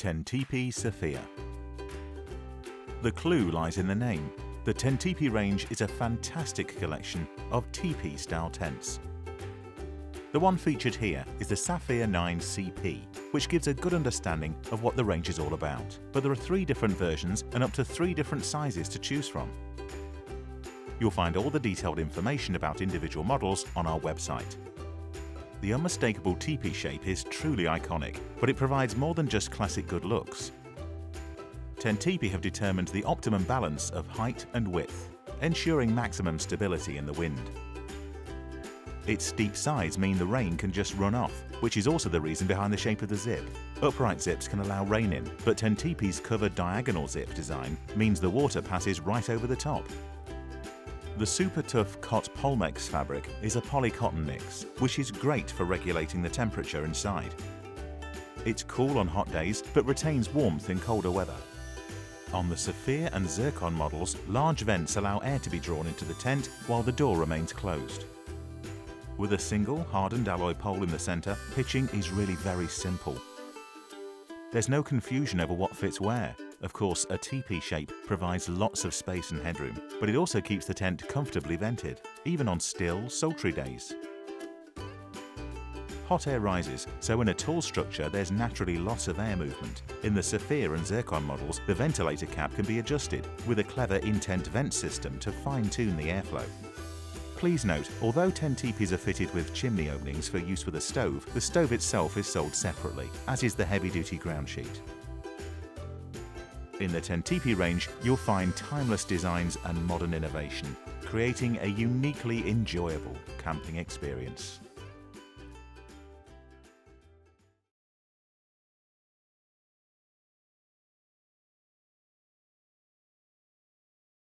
Tentipi Safir. The clue lies in the name. The Tentipi range is a fantastic collection of teepee-style tents. The one featured here is the Safir 9 CP, which gives a good understanding of what the range is all about. But there are three different versions and up to three different sizes to choose from. You'll find all the detailed information about individual models on our website. The unmistakable teepee shape is truly iconic, but it provides more than just classic good looks. Tentipi have determined the optimum balance of height and width, ensuring maximum stability in the wind. Its steep sides mean the rain can just run off, which is also the reason behind the shape of the zip. Upright zips can allow rain in, but Tentipi's covered diagonal zip design means the water passes right over the top. The Super Tough Cot Polmex fabric is a poly-cotton mix, which is great for regulating the temperature inside. It's cool on hot days, but retains warmth in colder weather. On the Safir and Zirkon models, large vents allow air to be drawn into the tent while the door remains closed. With a single hardened alloy pole in the centre, pitching is really very simple. There's no confusion over what fits where. Of course, a teepee shape provides lots of space and headroom, but it also keeps the tent comfortably vented, even on still, sultry days. Hot air rises, so in a tall structure there's naturally lots of air movement. In the Safir and Zirkon models, the ventilator cap can be adjusted with a clever in-tent vent system to fine-tune the airflow. Please note, although Tentipis are fitted with chimney openings for use with a stove, the stove itself is sold separately, as is the heavy-duty ground sheet. In the Tentipi range, you'll find timeless designs and modern innovation, creating a uniquely enjoyable camping experience.